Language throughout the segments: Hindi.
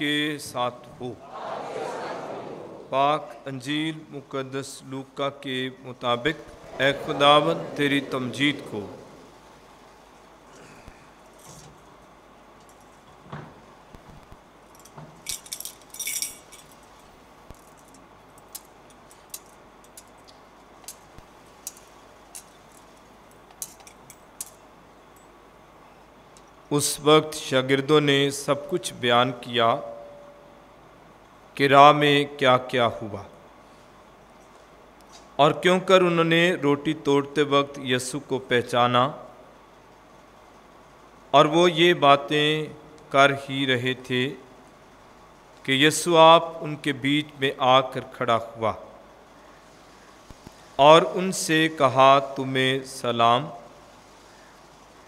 आपके साथ हो। पाक अंजील मुकदस लूका के मुताबिक ए खुदावन, तेरी तमजीद को। उस वक्त शागिर्दों ने सब कुछ बयान किया कि राह में क्या क्या हुआ? और क्यों कर उन्होंने रोटी तोड़ते वक्त यसु को पहचाना? और वो ये बातें कर ही रहे थे कि यसु आप उनके बीच में आकर खड़ा हुआ और उनसे कहा, तुम्हें सलाम।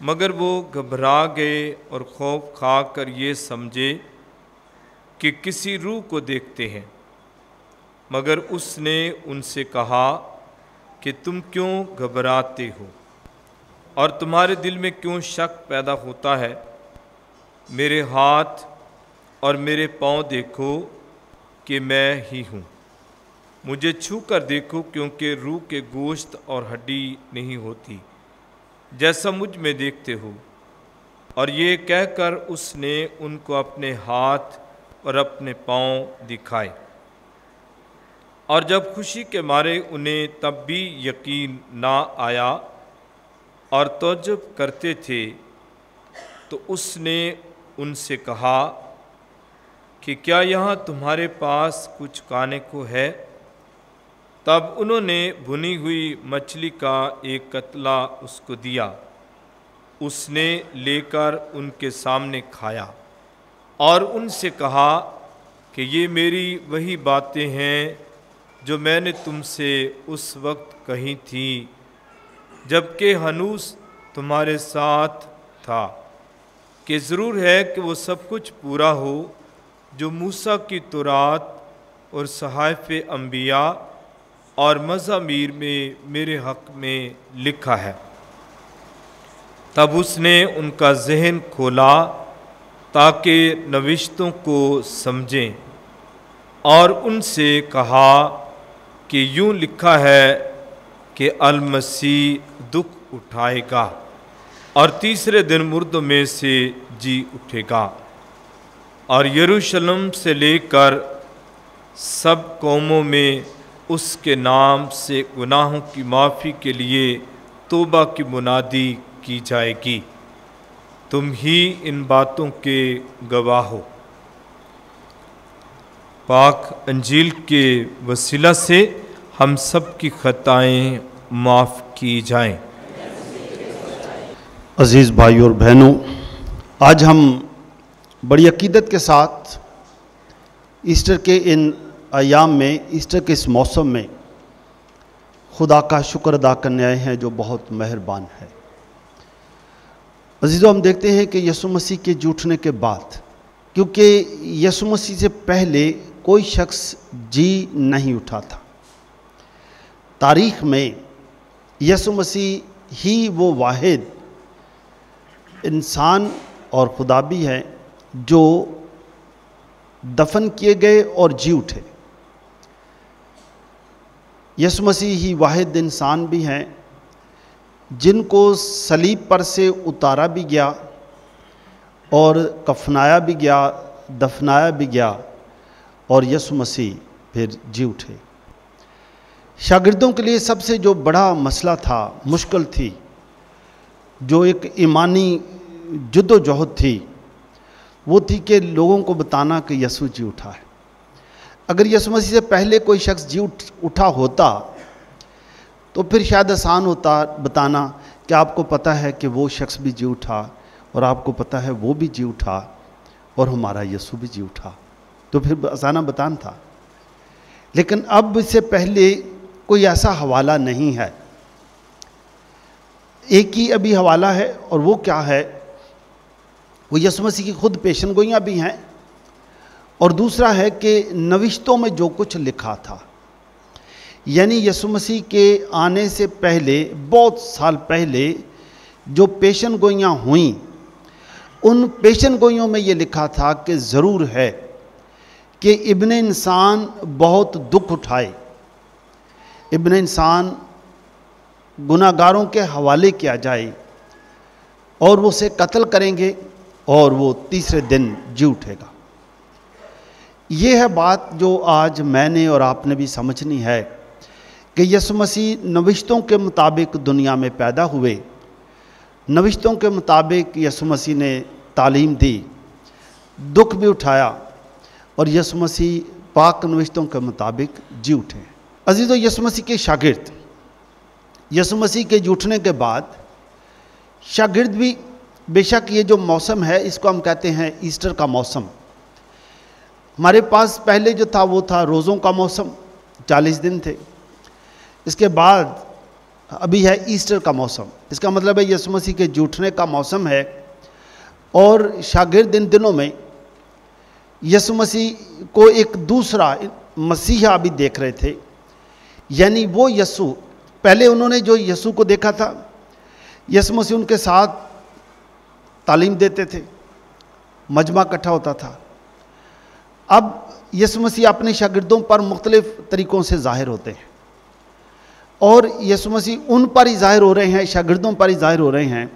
मगर वो घबरा गए और खौफ खा कर ये समझे कि किसी रूह को देखते हैं। मगर उसने उनसे कहा कि तुम क्यों घबराते हो? और तुम्हारे दिल में क्यों शक पैदा होता है? मेरे हाथ और मेरे पाँव देखो कि मैं ही हूँ। मुझे छू कर देखो क्योंकि रूह के गोश्त और हड्डी नहीं होती। जैसा मुझमें देखते हो। और ये कहकर उसने उनको अपने हाथ और अपने पाँव दिखाए। और जब खुशी के मारे उन्हें तब भी यकीन ना आया और तजब करते थे तो उसने उनसे कहा कि क्या यहाँ तुम्हारे पास कुछ खाने को है? तब उन्होंने भुनी हुई मछली का एक कतला उसको दिया। उसने लेकर उनके सामने खाया। और उनसे कहा कि ये मेरी वही बातें हैं जो मैंने तुमसे उस वक्त कही थी, जबकि हनूस तुम्हारे साथ था, कि ज़रूर है कि वो सब कुछ पूरा हो, जो मूसा की तुरात और सहाफ़ अम्बिया और मज़ामीर में मेरे हक में लिखा है। तब उसने उनका जहन खोला ताकि नविश्तों को समझें और उनसे कहा कि यूँ लिखा है कि अलमसीह दुख उठाएगा और तीसरे दिन मुर्द में से जी उठेगा। और यरूशलेम से लेकर सब कौमों में उसके नाम से गुनाहों की माफ़ी के लिए तोबा की मुनादी की जाएगी। तुम ही इन बातों के गवाह हो पाक अंजील के वसीला से हम सब की ख़ताएँ माफ़ की जाएँ। अज़ीज़ भाई और बहनों, आज हम बड़ी अकीदत के साथ ईस्टर के इन अयाम में, ईस्टर के इस मौसम में खुदा का शुक्र अदा करने आए हैं जो बहुत मेहरबान है अजीज़ों, हम देखते हैं कि यसु मसीह के जूठने के बाद, क्योंकि यसु मसीह से पहले कोई शख्स जी नहीं उठा था। तारीख में यसु मसीह ही वो वाहिद इंसान और खुदा भी है जो दफन किए गए और जी उठे। यसु मसीह ही वाहिद इंसान भी हैं जिनको सलीब पर से उतारा भी गया और कफनाया भी गया, दफनाया भी गया और यसु मसीह फिर जी उठे। शागिर्दों के लिए सबसे जो बड़ा मसला था, मुश्किल थी, जो एक ईमानी जद्दोजहद थी, वो थी कि लोगों को बताना कि यसु जी उठा है। अगर यसु मसीह से पहले कोई शख्स जी उठ, उठा होता तो फिर शायद आसान होता बताना कि आपको पता है कि वो शख्स भी जी उठा और आपको पता है वो भी जी उठा और हमारा यसु भी जी उठा। तो फिर आसाना बतान था। लेकिन अब इससे पहले कोई ऐसा हवाला नहीं है। एक ही अभी हवाला है और वो क्या है? वो यसु मसीह की खुद पेशन गोइयाँ भी हैं और दूसरा है कि नविश्तों में जो कुछ लिखा था। यानी यसु मसीह के आने से पहले, बहुत साल पहले, जो पेशन गोइयाँ हुई, उन पेशन गोइयों में ये लिखा था कि ज़रूर है कि इब्न इंसान बहुत दुख उठाए। इब्न इंसान गुनागारों के हवाले किया जाए और वो उसे कत्ल करेंगे और वो तीसरे दिन जी उठेगा। ये है बात जो आज मैंने और आपने भी समझनी है। कि यसु मसीह नविश्तों के मुताबिक दुनिया में पैदा हुए। नविश्तों के मुताबिक यसु मसीह ने तालीम दी, दुख भी उठाया और यसु मसीह पाक नविश्तों के मुताबिक जी उठे। अज़ीज़ यसु मसीह के शागिर्द यसु मसीह के जुटने के बाद शागिर्द भी बेशक ये जो मौसम है, इसको हम कहते हैं ईस्टर का मौसम। हमारे पास पहले जो था, वो था रोज़ों का मौसम, चालीस दिन थे। इसके बाद अभी है ईस्टर का मौसम। इसका मतलब है यसु मसीह के जूठने का मौसम है और शागिर्द इन दिनों में यसु मसीह को एक दूसरा मसीहा भी देख रहे थे। यानी वो यसु पहले उन्होंने जो यसु को देखा था यसु मसीह उनके साथ तालीम देते थे, मजमा इकट्ठा होता था। अब यसु मसीह अपने शागिर्दों पर मुख्तलिफ़ तरीक़ों से ज़ाहिर होते हैं। और यसु मसीह उन पर ही ज़ाहिर हो रहे हैं, शागिर्दों पर ही ज़ाहिर हो रहे हैं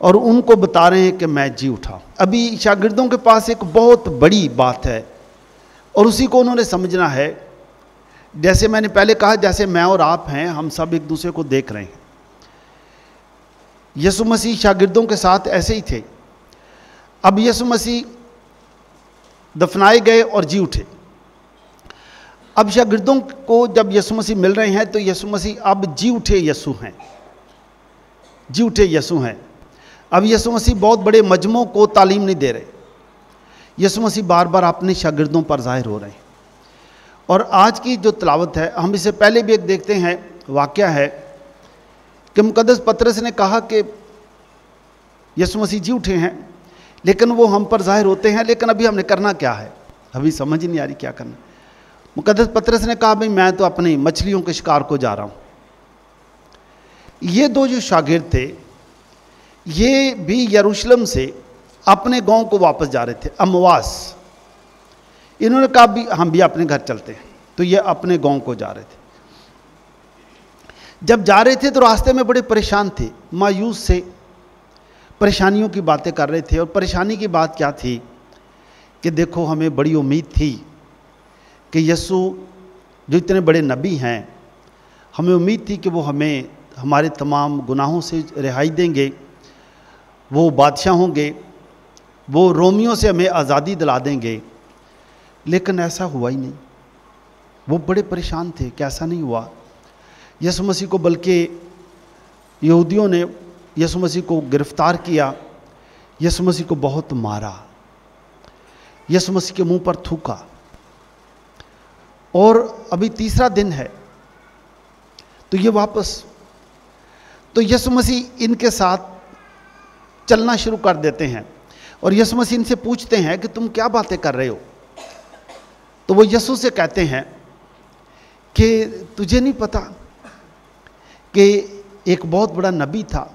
और उनको बता रहे हैं कि मैं जी उठा। अभी शागिर्दों के पास एक बहुत बड़ी बात है और उसी को उन्होंने समझना है। जैसे मैंने पहले कहा, जैसे मैं और आप हैं, हम सब एक दूसरे को देख रहे हैं। यसु मसीह शागिर्दों के साथ ऐसे ही थे। अब यसु मसीह दफनाए गए और जी उठे। अब शागिर्दों को जब यसु मसीह मिल रहे हैं तो यसु मसीह अब जी उठे यसु हैं। जी उठे यसु हैं। अब यसु मसीह बहुत बड़े मजमों को तालीम नहीं दे रहे। यसु मसीह बार बार अपने शागिर्दों पर ज़ाहिर हो रहे हैं। और आज की जो तलावत है, हम इससे पहले भी एक देखते हैं, वाक्य है कि मुकदस पत्रस ने कहा कि यसु मसीह जी उठे हैं, लेकिन वो हम पर ज़ाहिर होते हैं, लेकिन अभी हमने करना क्या है? अभी समझ नहीं आ रही क्या करना। मुकदस पत्रस ने कहा, भाई, मैं तो अपनी मछलियों के शिकार को जा रहा हूँ। ये दो जो शागिर्द थे, ये भी यरूशलेम से अपने गाँव को वापस जा रहे थे, अमवास। इन्होंने कहा, भी, हम भी अपने घर चलते हैं। तो ये अपने गाँव को जा रहे थे। जब जा रहे थे तो रास्ते में बड़े परेशान थे, मायूस से। परेशानियों की बातें कर रहे थे और परेशानी की बात क्या थी कि देखो, हमें बड़ी उम्मीद थी कि यसु जो इतने बड़े नबी हैं, हमें उम्मीद थी कि वो हमें, हमारे तमाम गुनाहों से रिहाई देंगे, वो बादशाह होंगे, वो रोमियों से हमें आज़ादी दिला देंगे। लेकिन ऐसा हुआ ही नहीं। वो बड़े परेशान थे कि ऐसा नहीं हुआ। यसु मसीह को बल्कि यहूदियों ने यसु मसीह को गिरफ़्तार किया यसु मसीह को बहुत मारा यसु मसीह के मुँह पर थूका। और अभी तीसरा दिन है तो ये वापस तो यसु मसीह इनके साथ चलना शुरू कर देते हैं और यसु मसीह इनसे पूछते हैं कि तुम क्या बातें कर रहे हो? तो वो यसु से कहते हैं कि तुझे नहीं पता कि एक बहुत बड़ा नबी था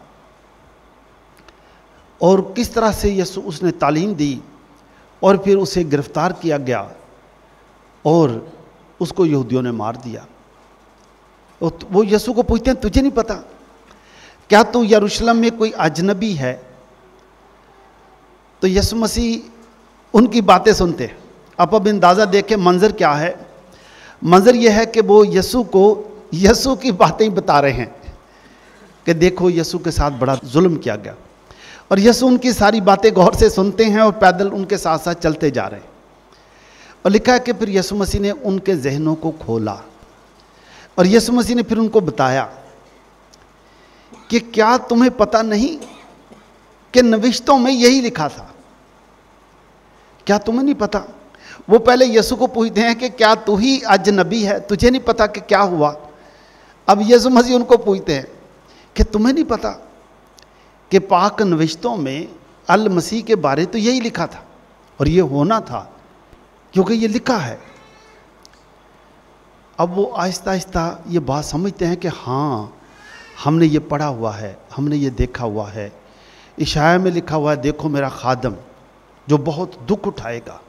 और किस तरह से यसु उसने तालीम दी और फिर उसे गिरफ़्तार किया गया और उसको यहूदियों ने मार दिया। और वो यसु को पूछते हैं, तुझे नहीं पता? क्या तू यरूशलेम में कोई अजनबी है? तो यसु मसीह उनकी बातें सुनते हैं। अब अंदाज़ा देखे, मंजर क्या है? मंजर यह है कि वो यसु को यसु की बातें बता रहे हैं कि देखो यसु के साथ बड़ा जुल्म किया गया। और यसु उनकी सारी बातें गौर से सुनते हैं और पैदल उनके साथ साथ चलते जा रहे हैं। और लिखा है कि फिर यसु मसीह ने उनके जहनों को खोला। और यसु मसीह ने फिर उनको बताया कि क्या तुम्हें पता नहीं कि नविश्तों में यही लिखा था? क्या तुम्हें नहीं पता? वो पहले यसु को पूछते हैं कि क्या तू ही आज नबी है? तुझे नहीं पता कि क्या हुआ? अब यसु मसीह उनको पूछते हैं कि तुम्हें नहीं पता कि पाक नविश्तों में अल मसीह के बारे तो यही लिखा था और ये होना था क्योंकि ये लिखा है। अब वो आहिस्ता आहिस्ता ये बात समझते हैं कि हाँ हमने ये पढ़ा हुआ है, हमने ये देखा हुआ है। इशाया में लिखा हुआ है, देखो मेरा खादम, जो बहुत दुख उठाएगा।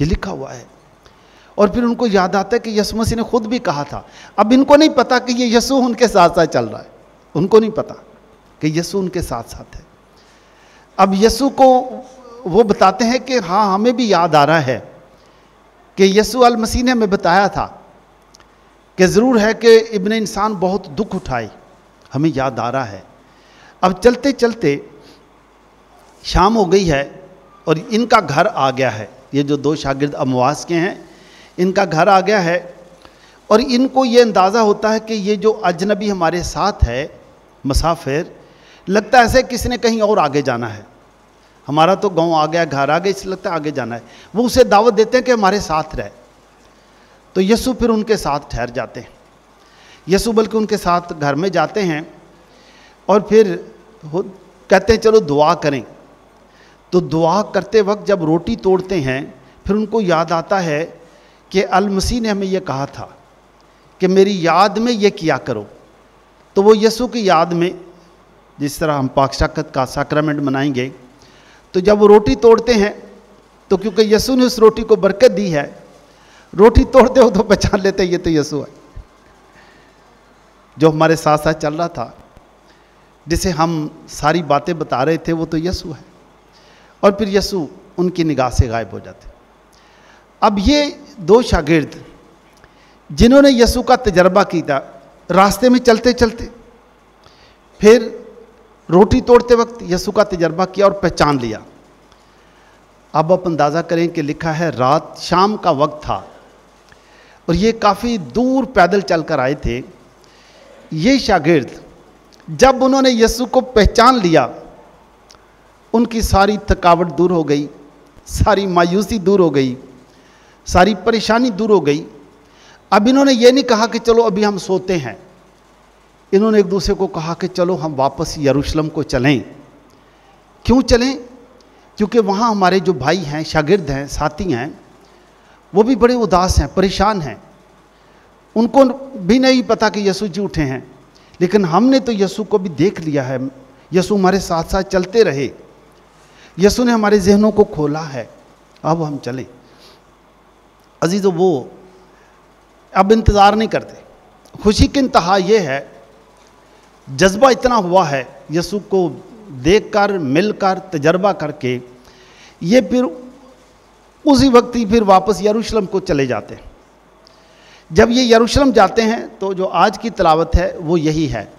ये लिखा हुआ है। और फिर उनको याद आता है कि यसु मसीह ने खुद भी कहा था। अब इनको नहीं पता कि ये यसु उनके साथ साथ चल रहा है। उनको नहीं पता कि यसु उनके साथ साथ है। अब यसु को वो बताते हैं कि हाँ हमें भी याद आ रहा है। कि यसु अल मसीह ने हमें बताया था कि ज़रूर है कि इब्न इंसान बहुत दुख उठाए। हमें याद आ रहा है। अब चलते चलते शाम हो गई है और इनका घर आ गया है। ये जो दो शागिर्द अमवास के हैं, इनका घर आ गया है और इनको ये अंदाज़ा होता है कि ये जो अजनबी हमारे साथ है, मुसाफिर, लगता है ऐसे किसी ने कहीं और आगे जाना है। हमारा तो गाँव आ गया, घर आ गया, इसलिए लगता है आगे जाना है। वो उसे दावत देते हैं कि हमारे साथ रहे। तो यसु फिर उनके साथ ठहर जाते हैं। यसु बल्कि उनके साथ घर में जाते हैं और फिर कहते हैं, चलो दुआ करें। तो दुआ करते वक्त जब रोटी तोड़ते हैं, फिर उनको याद आता है कि अल मसीह ने हमें यह कहा था कि मेरी याद में ये किया करो। तो वो यसु की याद में, जिस तरह हम पाक का साक्रामेंट मनाएँगे तो जब वो रोटी तोड़ते हैं तो क्योंकि यसु ने उस रोटी को बरकत दी है, रोटी तोड़ते हो तो पहचान लेते ये तो यसु है। जो हमारे साथ साथ चल रहा था, जिसे हम सारी बातें बता रहे थे, वो तो यसु है। और फिर यसु उनकी निगाह से गायब हो जाते। अब ये दो शागिर्द, जिन्होंने यसु का तजर्बा किया, रास्ते में चलते चलते फिर रोटी तोड़ते वक्त यसु का तजर्बा किया और पहचान लिया। अब आप अंदाज़ा करें कि लिखा है, रात शाम का वक्त था। और ये काफ़ी दूर पैदल चलकर आए थे। ये शागिर्द, जब उन्होंने यसु को पहचान लिया, उनकी सारी थकावट दूर हो गई, सारी मायूसी दूर हो गई, सारी परेशानी दूर हो गई। अब इन्होंने ये नहीं कहा कि चलो अभी हम सोते हैं। इन्होंने एक दूसरे को कहा कि चलो हम वापस यरूशलेम को चलें। क्यों चलें? क्योंकि वहाँ हमारे जो भाई हैं, शागिर्द हैं, साथी हैं, वो भी बड़े उदास हैं, परेशान हैं। उनको भी नहीं पता कि यसु जी उठे हैं। लेकिन हमने तो यसु को भी देख लिया है। यसु हमारे साथ साथ चलते रहे। यसु ने हमारे जहनों को खोला है। अब हम चलें। अज़ीज़, वो अब इंतज़ार नहीं करते। खुशी की इंतहा ये है जज्बा इतना हुआ है यसु को देखकर, मिलकर, तजर्बा करके, ये फिर उसी वक्त ही फिर वापस यरूशलेम को चले जाते हैं। जब ये यरूशलेम जाते हैं तो जो आज की तलावत है, वो यही है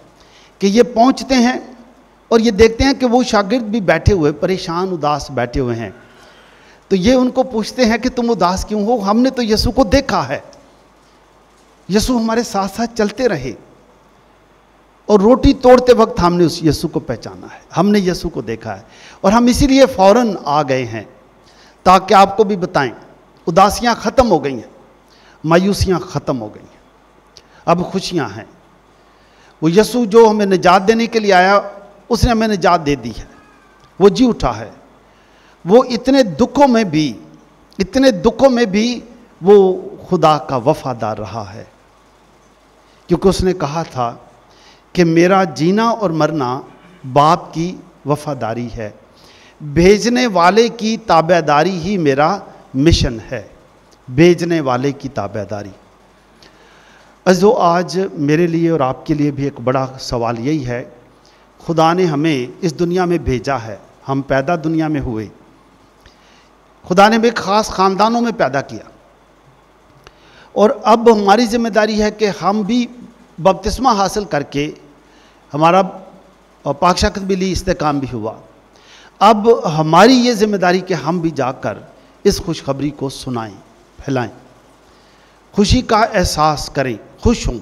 कि ये पहुँचते हैं और ये देखते हैं कि वो शागिर्द भी बैठे हुए, परेशान, उदास बैठे हुए हैं। तो ये उनको पूछते हैं कि तुम उदास क्यों हो? हमने तो यसु को देखा है। यसु हमारे साथ साथ चलते रहे। और रोटी तोड़ते वक्त हमने उस यसु को पहचाना है। हमने यसु को देखा है। और हम इसीलिए फ़ौरन आ गए हैं ताकि आपको भी बताएँ, उदासियाँ ख़त्म हो गई हैं, मायूसियाँ ख़त्म हो गई हैं। अब खुशियाँ हैं। वो यसु जो हमें निजात देने के लिए आया, उसने हमें निजात दे दी है। वो जी उठा है। वो इतने दुखों में भी, इतने दुखों में भी वो खुदा का वफादार रहा है। क्योंकि उसने कहा था कि मेरा जीना और मरना बाप की वफादारी है। भेजने वाले की ताबेदारी ही मेरा मिशन है। भेजने वाले की ताबेदारी। अजो आज मेरे लिए और आपके लिए भी एक बड़ा सवाल यही है, खुदा ने हमें इस दुनिया में भेजा है। हम पैदा दुनिया में हुए। खुदा ने हमें ख़ास ख़ानदानों में पैदा किया। और अब हमारी ज़िम्मेदारी है कि हम भी बपतिस्मा हासिल करके हमारा पाकशाकत भी ली इस्तेकाम भी हुआ। अब हमारी ये ज़िम्मेदारी कि हम भी जाकर इस खुशखबरी को सुनाएँ, फैलाएँ। खुशी का एहसास करें, खुश हों।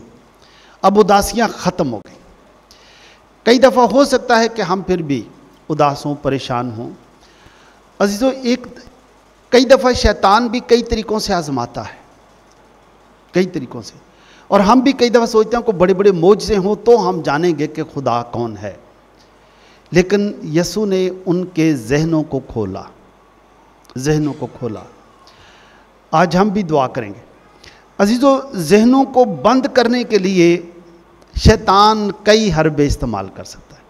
अब उदासियाँ ख़त्म हो गई। कई दफ़ा हो सकता है कि हम फिर भी उदास हों परेशान हों। अजीज़ो, एक कई दफ़ा शैतान भी कई तरीक़ों से आजमाता है। कई तरीक़ों से। और हम भी कई दफ़ा सोचते हैं को बड़े बड़े मोजे हों तो हम जानेंगे कि खुदा कौन है. लेकिन यसु ने उनके जहनों को खोला। जहनों को खोला। आज हम भी दुआ करेंगे। अजीज़ो, जहनों को बंद करने के लिए शैतान कई हरबे इस्तेमाल कर सकता है।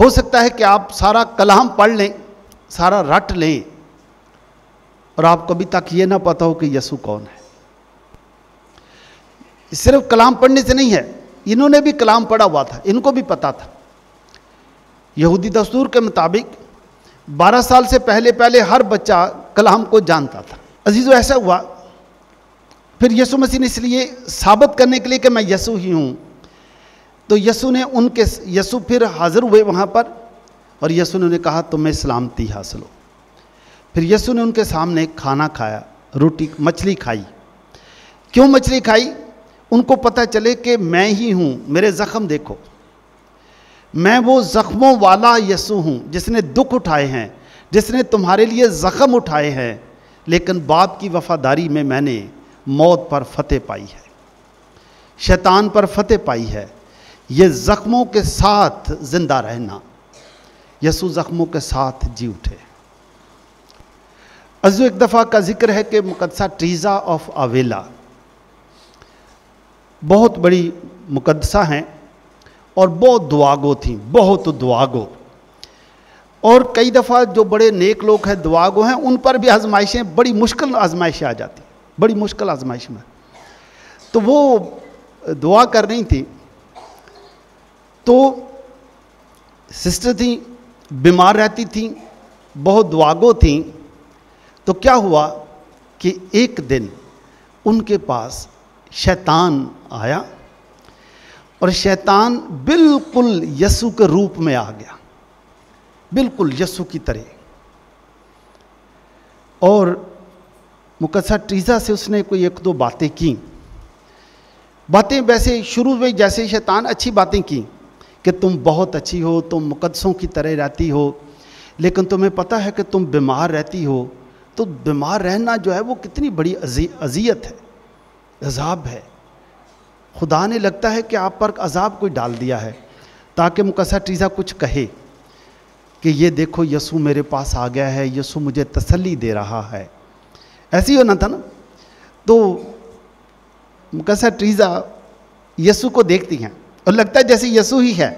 हो सकता है कि आप सारा कलाम पढ़ लें, सारा रट लें, और आपको अभी तक ये ना पता हो कि यसु कौन है। सिर्फ़ कलाम पढ़ने से नहीं है। इन्होंने भी कलाम पढ़ा हुआ था, इनको भी पता था। यहूदी दस्तूर के मुताबिक 12 साल से पहले पहले हर बच्चा कलाम को जानता था। अज़ीज़, ऐसा हुआ। फिर यसु मसीह ने इसलिए साबित करने के लिए कि मैं यसु ही हूँ। तो यसु ने उनके यसु फिर हाजिर हुए वहाँ पर और यसु ने उन्हें कहा, तुम्हें सलामती हासिल हो। फिर यसु ने उनके सामने खाना खाया, रोटी, मछली खाई। क्यों मछली खाई? उनको पता चले कि मैं ही हूँ, मेरे ज़ख्म देखो। मैं वो ज़ख्मों वाला यसु हूँ, जिसने दुख उठाए हैं, जिसने तुम्हारे लिए ज़ख्म उठाए हैं, लेकिन बाप की वफादारी में मैंने मौत पर फतेह पाई है, शैतान पर फतेह पाई है। ये ज़ख्मों के साथ ज़िंदा रहना, यसु ज़ख्मों के साथ जी उठे। अजू एक दफ़ा का ज़िक्र है कि मुकदसा ट्रीज़ा ऑफ़ अवेला बहुत बड़ी मुकदसा हैं और बहुत दुआगो थी, बहुत दुआगो। और कई दफ़ा जो बड़े नेक लोग हैं, दुआगो हैं, उन पर भी आजमाइशें, बड़ी मुश्किल आजमाइशें आ जाती बड़ी मुश्किल आजमाइश में। तो वो दुआ कर रही थी तो सिस्टर थी, बीमार रहती थी, बहुत दुआगो थी तो क्या हुआ कि एक दिन उनके पास शैतान आया और शैतान बिल्कुल यसु के रूप में आ गया। बिल्कुल यसु की तरह। और मुकदसा टीज़ा से उसने कोई एक दो बातें की। बातें वैसे शुरू में जैसे शैतान अच्छी बातें की कि तुम बहुत अच्छी हो, तुम मुकदसों की तरह रहती हो, लेकिन तुम्हें पता है कि तुम बीमार रहती हो तो बीमार रहना जो है वो कितनी बड़ी अजियत है, अजाब है। खुदा ने लगता है कि आप पर अजाब कोई डाल दिया है, ताकि मुकसा टीज़ा कुछ कहे कि ये देखो यसु मेरे पास आ गया है, यसु मुझे तसल्ली दे रहा है। ऐसे ही होना था ना? तो मुकसा टीज़ा यसु को देखती हैं और लगता है जैसे यसु ही है,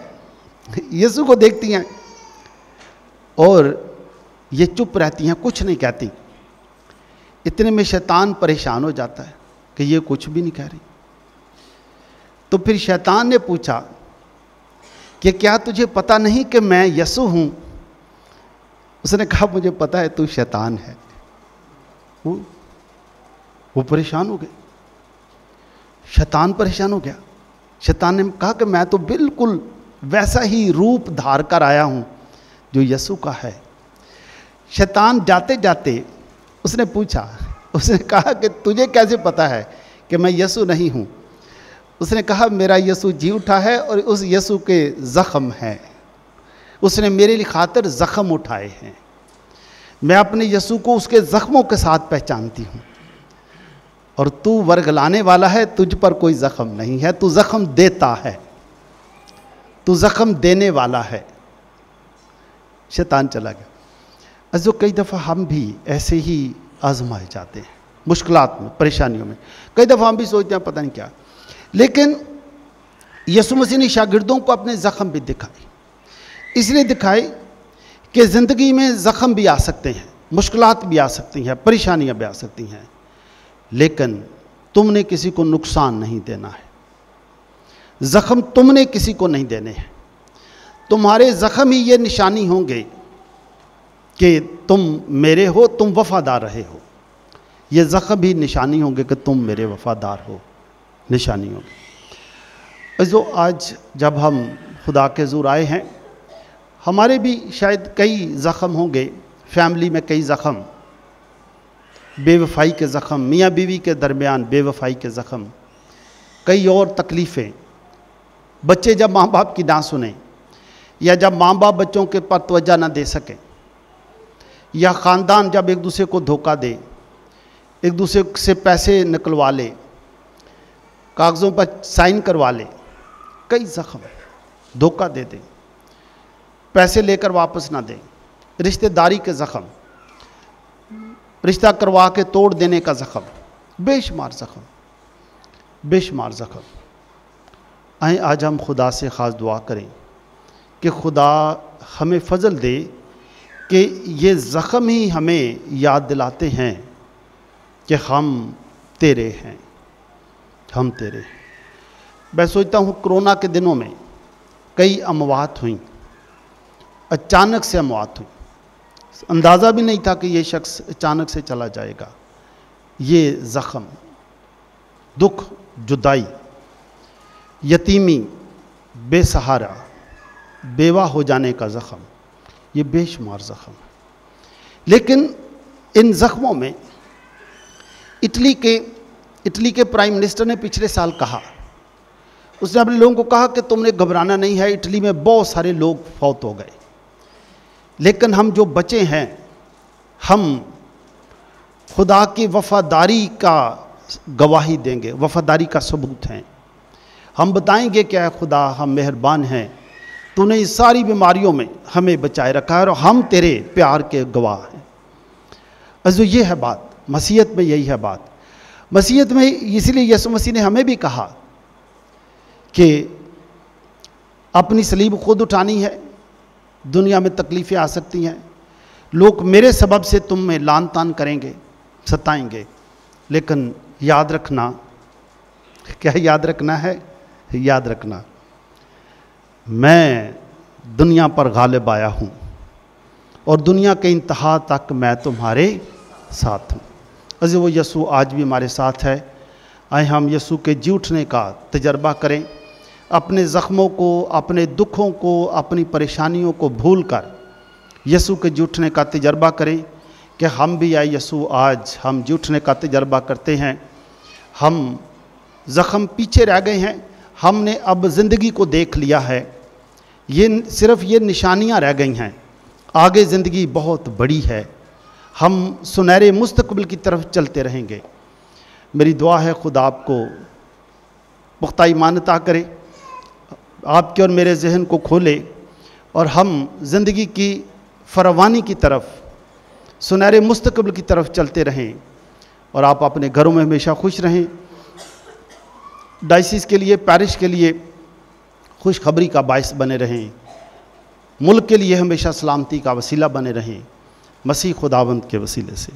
यसु को देखती हैं और ये चुप रहती हैं, कुछ नहीं कहती। इतने में शैतान परेशान हो जाता है कि ये कुछ भी नहीं कह रही। तो फिर शैतान ने पूछा कि क्या तुझे पता नहीं कि मैं यसु हूँ? उसने कहा, मुझे पता है तू शैतान है। वो वो परेशान हो गए। शैतान परेशान हो गया। शैतान ने कहा कि मैं तो बिल्कुल वैसा ही रूप धार कर आया हूँ जो यसु का है। शैतान जाते जाते उसने पूछा, उसने कहा कि तुझे कैसे पता है कि मैं यसु नहीं हूँ? उसने कहा, मेरा यसु जी उठा है और उस यसु के ज़ख़म हैं। उसने मेरे लिए खातर ज़ख़म उठाए हैं। मैं अपने यसु को उसके ज़ख्मों के साथ पहचानती हूँ। और तू वर्ग लाने वाला है, तुझ पर कोई ज़ख़म नहीं है। तू ज़ख़म देता है। तू ज़ख़म देने वाला है। शैतान चला गया। अजो कई दफ़ा हम भी ऐसे ही आजमाए जाते हैं मुश्किल में, परेशानियों में। कई दफ़ा हम भी सोचते हैं, पता नहीं क्या लेकिन यसु मसीह ने शागिर्दों को अपने ज़ख़म भी दिखाए। इसलिए दिखाए कि ज़िंदगी में ज़ख़म भी आ सकते हैं मुश्किल भी आ सकती हैं, परेशानियाँ भी आ सकती हैं, लेकिन तुमने किसी को नुकसान नहीं देना है। ज़ख़म तुमने किसी को नहीं देने हैं। तुम्हारे ज़ख़म ही ये निशानी होंगे कि तुम मेरे हो, तुम वफादार रहे हो। ये ज़ख़म ही निशानी होंगे कि तुम मेरे वफादार हो। निशानी होगी जो आज जब हम खुदा के ज़ूर आए हैं, हमारे भी शायद कई ज़ख़म होंगे, फैमिली में कई ज़ख़म, बेवफाई के ज़ख़म, मियाँ बीवी के दरमियान बेवफाई के ज़ख़म, कई और तकलीफ़ें। बच्चे जब माँ बाप की ना सुने, या जब माँ बाप बच्चों के पर तवज्जा ना दे सकें, या ख़ानदान जब एक दूसरे को धोखा दे, एक दूसरे से पैसे निकलवा ले कागज़ों पर साइन करवा ले। कई ज़ख्म, धोखा दे दे। पैसे लेकर वापस ना दे। रिश्तेदारी के ज़ख्म, रिश्ता करवा के तोड़ देने का ज़ख्म, बेशुमार ज़ख्म बेशुमार ज़ख्म। आए, आज हम खुदा से ख़ास दुआ करें कि खुदा हमें फजल दे कि ये ज़ख़म ही हमें याद दिलाते हैं कि हम तेरे हैं। हम तेरे मैं सोचता हूँ कोरोना के दिनों में कई अमवात हुई। अचानक से अमवात हुई। अंदाज़ा भी नहीं था कि ये शख्स अचानक से चला जाएगा। ये ज़ख़म, दुख, जुदाई, यतीमी, बेसहारा, बेवा हो जाने का ज़ख़म, ये बेशुमार ज़ख़म। लेकिन इन ज़ख़्मों में इटली के इटली के प्राइम मिनिस्टर ने पिछले साल कहा, उसने अपने लोगों को कहा कि तुमने घबराना नहीं है, इटली में बहुत सारे लोग फौत हो गए। लेकिन हम जो बचे हैं, हम खुदा की वफादारी का गवाही देंगे, वफादारी का सबूत हैं। हम बताएँगे क्या खुदा, हम मेहरबान हैं। तूने इस सारी बीमारियों में हमें बचाए रखा है और हम तेरे प्यार के गवाह हैं। अजो ये है बात, मसीहत में यही है बात। मसीहत में इसलिए यसु मसीह ने हमें भी कहा कि अपनी सलीब खुद उठानी है, दुनिया में तकलीफ़ें आ सकती हैं, लोग मेरे सबब से तुम में लान तान करेंगे, सताएँगे, लेकिन याद रखना, क्या याद रखना है? याद रखना, मैं दुनिया पर गालिब आया हूँ और दुनिया के इंतहा तक मैं तुम्हारे साथ हूँ। अजी वो यसु आज भी हमारे साथ है। आए हम यसु के जी उठने का तजर्बा करें। अपने ज़ख्मों को, अपने दुखों को, अपनी परेशानियों को भूल कर यसु के जुटने का तजर्बा करें कि हम भी आए यसु आज हम जुटने का तजर्बा करते हैं। हम ज़ख़म पीछे रह गए हैं। हमने अब ज़िंदगी को देख लिया है। ये सिर्फ़ ये निशानियाँ रह गई हैं। आगे ज़िंदगी बहुत बड़ी है। हम सुनहरे मुस्तकबिल की तरफ़ चलते रहेंगे। मेरी दुआ है, खुद आपको पुख्ता मान्यता करे, आपके और मेरे जहन को खोले और हम ज़िंदगी की फरवानी की तरफ़, सुनहरे मुस्तकबिल की तरफ़ चलते रहें और आप अपने घरों में हमेशा खुश रहें। डाइसिस के लिए पैरिश के लिए खुशखबरी का बायस बने रहें। मुल्क के लिए हमेशा सलामती का वसीला बने रहें। मसीह खुदावंद के वसीले से।